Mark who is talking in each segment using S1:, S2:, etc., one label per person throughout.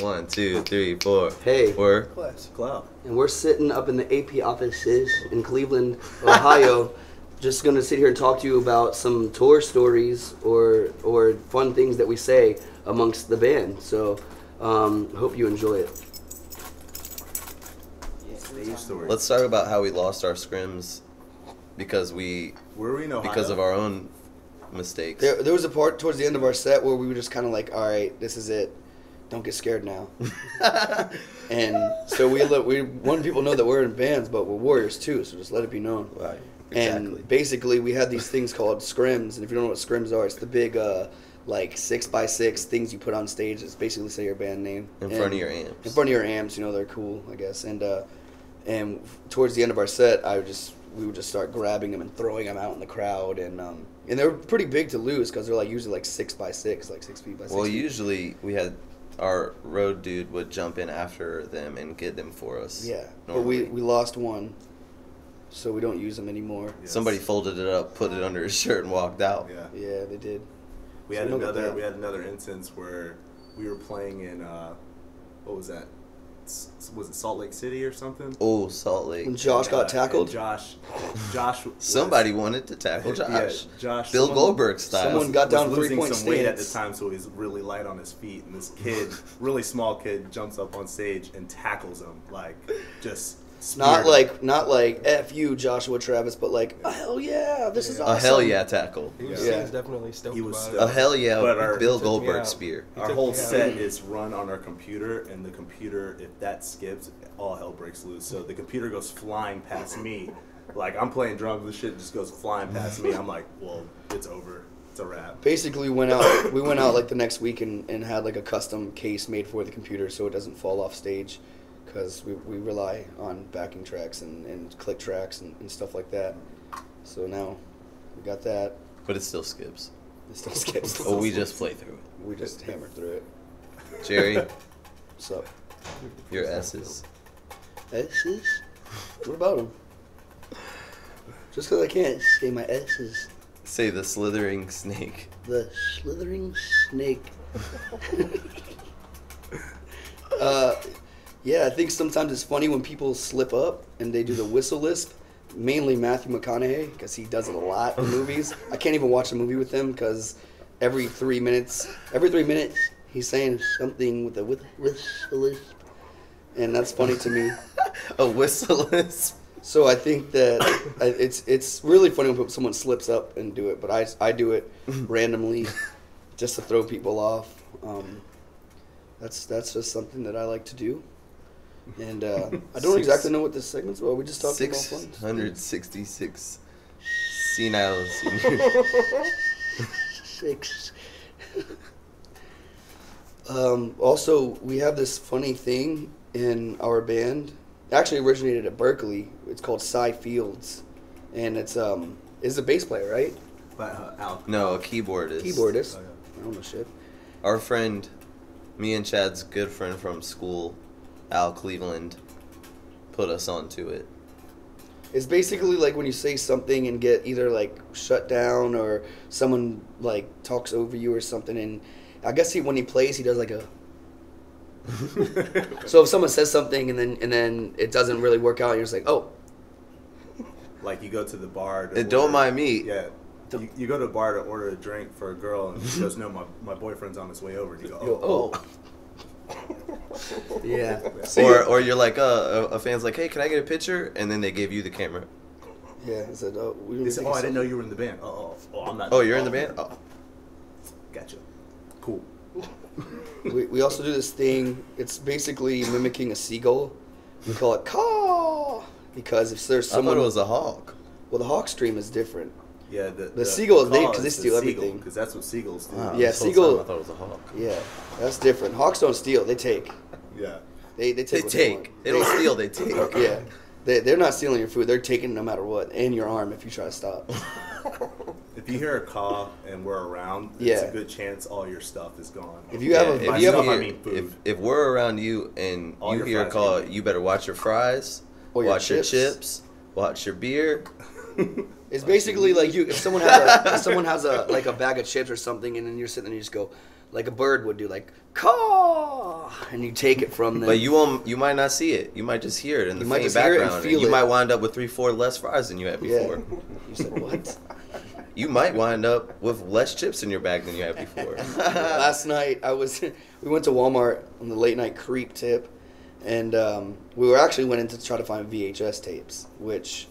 S1: One, two, three, four.
S2: Hey.
S1: We're
S3: Glass. Cloud.
S2: And we're sitting up in the AP offices in Cleveland, Ohio, just gonna sit here and talk to you about some tour stories or or fun things that we say amongst the band. So, um, hope you enjoy it.
S3: Stage.
S1: Let's talk about how we lost our scrims because we
S3: were we in Ohio?
S1: because of our own mistakes.
S2: There, there was a part towards the end of our set where we were just kind of like, all right, this is it. Don't get scared now. and so we let we wanted people to know that we're in bands, but we're warriors too. So just let it be known.
S1: Right. Exactly.
S2: And basically, we had these things called scrims. And if you don't know what scrims are, it's the big, uh, like six by six things you put on stage. It's basically say your band name
S1: In
S2: And-
S1: front of your amps.
S2: In front of your amps, you know they're cool, I guess. And uh, and towards the end of our set, I would just we would just start grabbing them and throwing them out in the crowd. And um, and they're pretty big to lose because they're like usually like six by six, like six feet by six.
S1: Well, usually we had our road dude would jump in after them and get them for us.
S2: Yeah, but we we lost one, so we don't use them anymore.
S3: Yes.
S1: Somebody folded it up, put it under his shirt, and walked out.
S3: Yeah.
S2: Yeah, they did.
S3: We
S2: So
S3: had
S2: look
S3: another. We had another instance where we were playing in. Uh, what was that? S- Was it Salt Lake City or something?
S1: Oh, Salt Lake.
S2: When Josh got
S3: and
S2: tackled.
S3: Josh. Josh. was-
S1: Somebody wanted to tackle Josh.
S3: Yeah, Josh.
S1: Bill
S3: someone-
S1: Goldberg style.
S2: someone got down
S3: losing
S2: three-point
S3: some weight at the time, so he's really light on his feet. And this kid, really small kid, jumps up on stage and tackles him like just.
S2: Not like not like f you Joshua Travis, but like oh, hell yeah, this is
S1: a
S2: awesome.
S1: hell yeah tackle.
S4: He was,
S2: Yeah.
S4: he was definitely stoked
S3: He was
S4: about
S3: stoked.
S1: A hell yeah
S3: But our-
S1: Bill Goldberg spear.
S3: Our whole set is run on our computer, and the computer, if that skips, all hell breaks loose. So the computer goes flying past me. Like, I'm playing drums, the shit just goes flying past me. I'm like, well, it's over. It's a wrap.
S2: Basically, we went out. We went out like the next week and, and had like a custom case made for the computer so it doesn't fall off stage, because we, we rely on backing tracks and, and click tracks and, and stuff like that. So now we got that.
S1: But it still skips.
S2: It still skips.
S1: Oh, we just play through it.
S2: we just hammered through it.
S1: Jerry.
S2: What's up?
S1: your S's.
S2: S's. What about them? Just because I can't say my S's.
S1: Say the slithering snake.
S2: The slithering snake. uh, yeah, I think sometimes it's funny when people slip up and they do the whistle lisp. Mainly Matthew McConaughey because he does it a lot in movies. I can't even watch a movie with him because every three minutes, every three minutes, he's saying something with a with whistle lisp, and that's funny to me.
S1: A whistle lisp.
S2: So I think that I- it's it's really funny when someone slips up and do it, but I, I do it randomly just to throw people off. Um, that's that's just something that I like to do, and uh, I don't
S1: Six-
S2: exactly know what this segment's about. We just talked about
S1: Six
S2: fun.
S1: hundred sixty-six senile seniors.
S2: six. um, also, we have this funny thing in our band. It actually originated at Berkeley. It's called Cy Fields, and it's um, is a bass player, right?
S3: But uh, Al,
S1: No, a keyboardist.
S2: Keyboardist.
S3: Oh, yeah.
S2: I don't know shit.
S1: Our friend, me and Chad's good friend from school, Al Cleveland, put us onto it.
S2: It's basically like when you say something and get either like shut down or someone like talks over you or something. And I guess he when he plays, he does like a. So if someone says something and then and then it doesn't really work out, you're just like, oh,
S3: like you go to the bar. To
S1: And don't mind me.
S3: Yeah. You, you go to a bar to order a drink for a girl, and she goes, "No, my, my boyfriend's on his way over." And you go, "Oh,
S2: go, oh. yeah.
S1: or or you're like, uh, a, a fan's like, hey, can I get a picture? And then they give you the camera.
S2: Yeah. I said, oh, we
S3: They said, "Oh, I didn't know you were in the band." Oh, oh, oh I'm not.
S1: Oh, you're in the band? Oh.
S3: Gotcha. Cool.
S2: We, we also do this thing. It's basically mimicking a seagull. We call it caw because if there's
S1: I
S2: someone,
S1: thought it was a hawk.
S2: well, the hawk stream is different.
S3: Yeah, the,
S2: The seagulls, they- 'cause they
S3: cause
S2: steal everything.
S3: Because that's what seagulls do.
S1: Wow,
S2: Yeah,
S1: this whole
S2: seagull-
S1: time I thought it was a hawk.
S2: Yeah, that's different. Hawks don't steal; they take.
S3: Yeah.
S2: They they
S1: They
S2: take. what
S1: take.
S2: want.
S1: They don't steal. They take.
S2: Yeah, they they're not stealing your food. They're taking no matter what, and your arm if you try to stop.
S3: If you hear a caw and we're around, it's
S2: Yeah.
S3: a good chance all your stuff is gone.
S2: If you have a-
S1: if
S2: if you
S3: stuff, I
S1: hear-
S3: mean food.
S1: if, if we're around you and
S3: All
S1: you hear a
S3: fries
S1: call, you better watch your fries,
S2: Or your
S1: watch your
S2: chips.
S1: chips, watch your beer,
S2: It's basically like you if someone has a if someone has a like a bag of chips or something, and then you're sitting there and you just go like a bird would do, like caw, and you take it from them.
S1: But you won't. You might not see it. You might just hear it in the
S2: You might
S1: faint
S2: just hear it and
S1: background. you
S2: it.
S1: might wind up with three, four less fries than you had
S2: yeah.
S1: before.
S2: You said what?
S1: You might wind up with less chips in your bag than you had before.
S2: Last night I was we went to Walmart on the late night creep tip, and um, we were actually went in to try to find VHS tapes, which,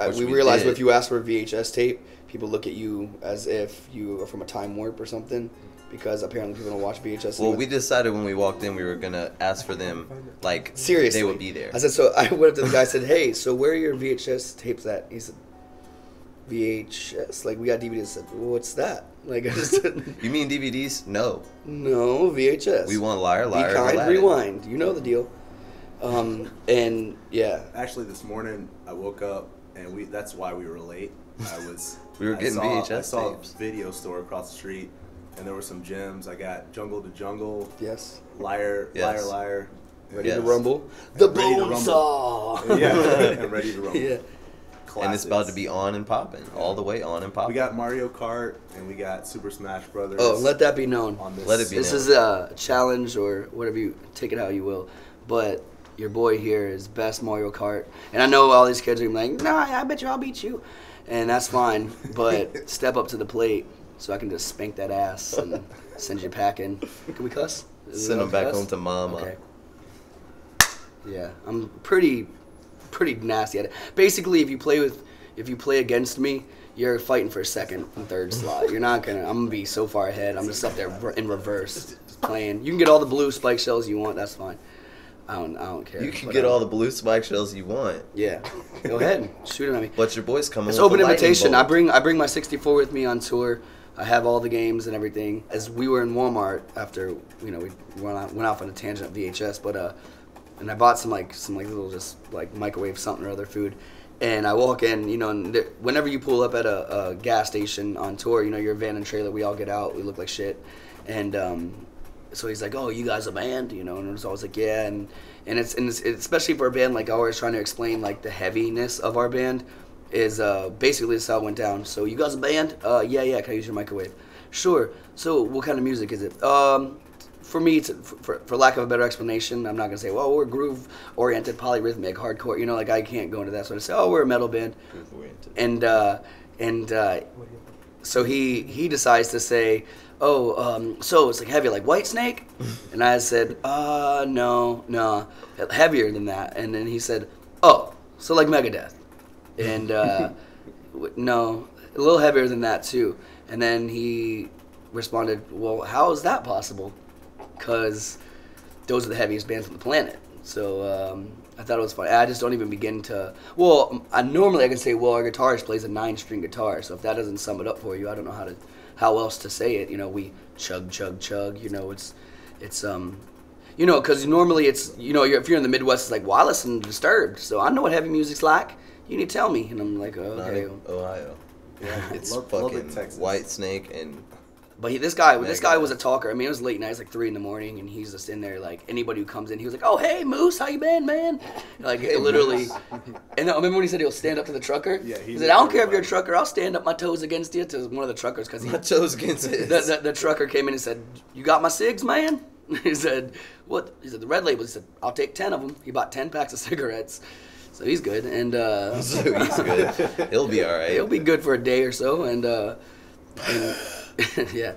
S2: uh,
S1: Which
S2: we,
S1: we
S2: realized
S1: did.
S2: if you ask for a VHS tape, people look at you as if you are from a time warp or something, because apparently people don't watch VHS.
S1: Well,
S2: anymore.
S1: we decided when we walked in, we were gonna ask for them, like
S2: Seriously,
S1: they would be there.
S2: I said so. I went up to the guy. I said, "Hey, so where are your VHS tapes at?" He said, "VHS. Like we got DVDs." I said, well, "What's that?" Like I just said,
S1: You mean DVDs? No.
S2: no VHS.
S1: We want liar, liar,
S2: Be kind,
S1: Aladdin.
S2: rewind. You know the deal. Um, and yeah,
S3: Actually, this morning I woke up and we. That's why we were late. I was.
S1: We were
S3: I
S1: getting
S3: saw,
S1: VHS
S3: I saw
S1: tapes.
S3: a video store across the street, and there were some gems. I got Jungle to Jungle,
S2: yes,
S3: Liar,
S1: Yes.
S3: Liar, Liar.
S2: ready
S1: Yes.
S2: to rumble. The
S3: Ready to
S2: bone saw.
S3: Yeah, and ready to rumble.
S2: yeah.
S1: And it's about to be on and popping, all the way on and popping.
S3: We got Mario Kart and we got Super Smash Brothers.
S2: Oh, let that be known.
S3: on this.
S1: Let it be
S2: This
S1: known.
S2: is a challenge or whatever you take it how you will, but your boy here is best Mario Kart, and I know all these kids are gonna be like, "Nah, I bet you I'll beat you," and that's fine. But step up to the plate so I can just spank that ass and send you packing. Can we cuss? Is
S1: Send them back
S2: cuss?
S1: home to mama.
S2: Okay. Yeah, I'm pretty, pretty nasty at it. Basically, if you play with, if you play against me, you're fighting for a second and third slot. You're not gonna. I'm gonna be so far ahead. I'm just up there in reverse, playing. You can get all the blue spike shells you want. That's fine. I don't. I don't care.
S1: You can get all the blue spike shells you want,
S2: Yeah, go ahead, shoot it at me.
S1: but your boys coming.
S2: It's
S1: with
S2: open invitation. I bring I bring my 64 with me on tour. I have all the games and everything. As we were in Walmart after you know we went out, went off on a tangent of VHS, but uh, and I bought some like some like little just like microwave something or other food. And I walk in, you know, and there, whenever you pull up at a, a gas station on tour, you know, your van and trailer, we all get out, we look like shit, and um, so he's like, "Oh, you guys a band?" You know, and it's always like, "Yeah," and and it's and it's, especially for a band like ours, trying to explain like the heaviness of our band is uh, basically this how it went down. So you guys a band? Uh, yeah, yeah. Can I use your microwave? Sure. So what kind of music is it? Um, for me, to, for, for lack of a better explanation, I'm not gonna say, well, we're groove oriented, polyrhythmic, hardcore. You know, like I can't go into that. So I say, oh, we're a metal band and uh, and uh, so he he decides to say, "Oh, um, so it's like heavy, like White Snake," and I said, "Uh, no, no, heavier than that." And then he said, "Oh, so like Megadeth," and uh, no, a little heavier than that too. And then he responded, "Well, how is that possible? Because those are the heaviest bands on the planet." So um, I thought it was funny. I just don't even begin to. Well, I normally I can say, well, our guitarist plays a nine-string guitar. So if that doesn't sum it up for you, I don't know how to how else to say it. You know, we chug, chug, chug. You know, it's it's um. You know, because normally it's you know you're, if you're in the Midwest, it's like well I listen to Disturbed, so I know what heavy music's like. You need to tell me, and I'm like, oh,
S1: Not
S2: okay.
S1: Ohio.
S3: Yeah,
S1: It's
S3: love,
S1: fucking
S3: love it,
S1: White Snake and
S2: But he, this guy, this guy was a talker. I mean, it was late night, it's like three in the morning, and he's just in there like anybody who comes in, he was like, "Oh, hey, Moose, how you been, man?" Like
S1: Hey,
S2: literally. And then, remember when he said he'll stand up to the trucker?
S3: Yeah, he
S2: he said, "I don't care if you're a trucker, I'll stand up my toes against you." To one of the truckers because he,
S1: my toes against his.
S2: the, the, the trucker came in and said, "You got my cigs, man?" he said, "What?" He said, "The red label." He said, "I'll take ten of them." He bought ten packs of cigarettes, so he's good, and uh,
S1: so he's good. He'll be all right.
S2: He'll be good for a day or so, and, uh, and yeah,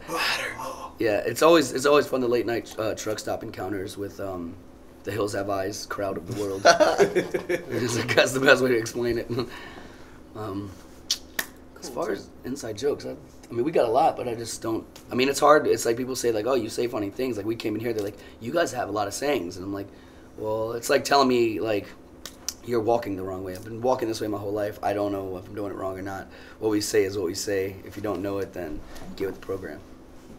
S2: yeah. It's always it's always fun the late night uh, truck stop encounters with um, the Hills Have Eyes crowd of the world. It's That's the best way to explain it. um, as far as inside jokes, I, I mean, we got a lot, but I just don't. I mean, it's hard. It's like people say like, "Oh, you say funny things." Like we came in here, they're like, "You guys have a lot of sayings," and I'm like, "Well, it's like telling me like." You're walking the wrong way. I've been walking this way my whole life. I don't know if I'm doing it wrong or not. What we say is what we say. If you don't know it, then get with the program.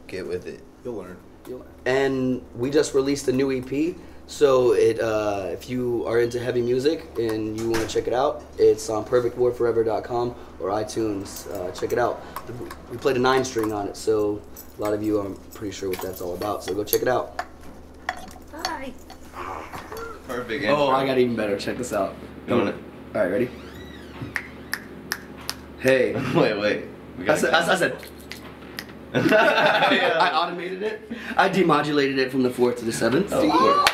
S1: Get with it.
S3: You'll learn. You'll learn.
S2: And we just released a new EP. So it, uh, if you are into heavy music and you want to check it out, it's on perfectwarforever.com or iTunes. Uh, check it out. We played a nine string on it, so a lot of you are pretty sure what that's all about. So go check it out.
S1: Perfect.
S2: Oh, I got even better. Check this out.
S1: Doing it.
S2: All right, ready? Hey.
S1: wait, wait.
S2: I said. I, I said
S1: Yeah.
S2: I automated it. I demodulated it from the fourth to the seventh.
S1: Oh, Course.